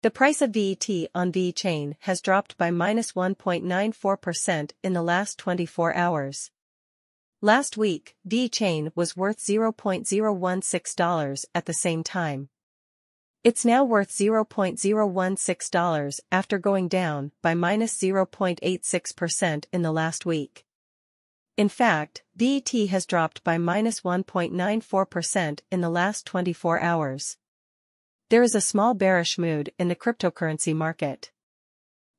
The price of VET on VeChain has dropped by minus 1.94% in the last 24 hours. Last week, VeChain was worth $0.016 at the same time. It's now worth $0.016 after going down by minus 0.86% in the last week. In fact, VET has dropped by minus 1.94% in the last 24 hours. There is a small bearish mood in the cryptocurrency market.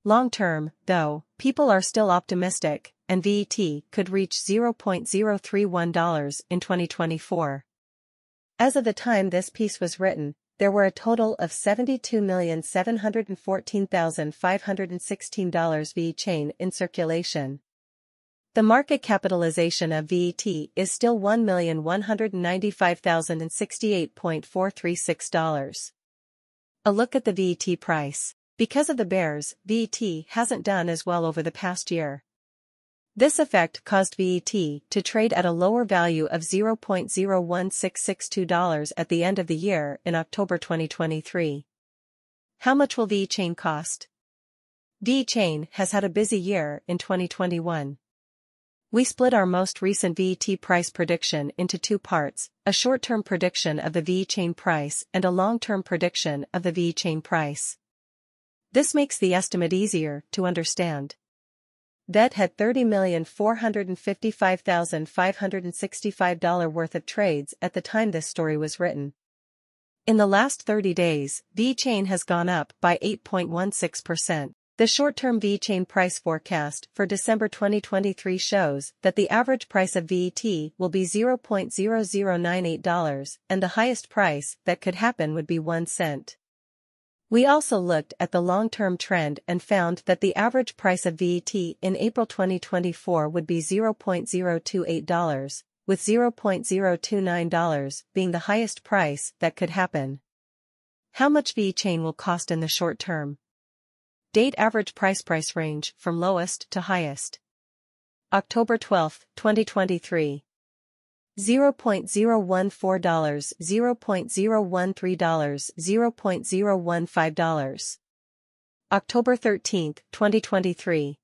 Long term, though, people are still optimistic, and VET could reach $0.031 in 2024. As of the time this piece was written, there were a total of $72,714,516 VeChain in circulation. The market capitalization of VET is still $1,195,068.436. A look at the VET price. Because of the bears, VET hasn't done as well over the past year. This effect caused VET to trade at a lower value of $0.01662 at the end of the year in October 2023. How much will VeChain cost? VeChain has had a busy year in 2021. We split our most recent VET price prediction into two parts, a short-term prediction of the VeChain price and a long-term prediction of the VeChain price. This makes the estimate easier to understand. VET had $30,455,565 worth of trades at the time this story was written. In the last 30 days, VeChain has gone up by 8.16%. The short-term VeChain price forecast for December 2023 shows that the average price of VET will be $0.0098 and the highest price that could happen would be 1 cent. We also looked at the long-term trend and found that the average price of VET in April 2024 would be $0.028, with $0.029 being the highest price that could happen. How much VeChain will cost in the short term? Date average price price range from lowest to highest. October 12, 2023. $0.014, $0.013, $0.015. October 13, 2023.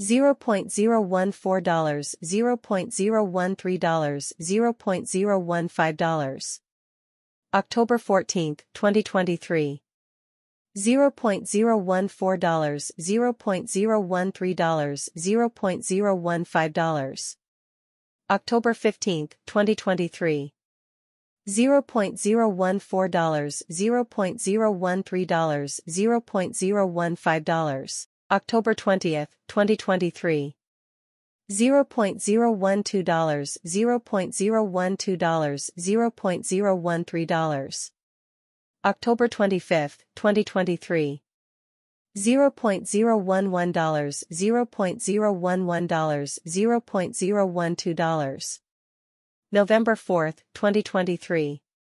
$0.014, $0.013, $0.015. October 14, 2023. $0.014, $0.013, $0.015. October 15, 2023. $0.014, $0.013, $0.015. October 20, 2023. $0.012, $0.012, $0.013. October 25, 2023. $0.011, $0.011, $0.012. November 4, 2023.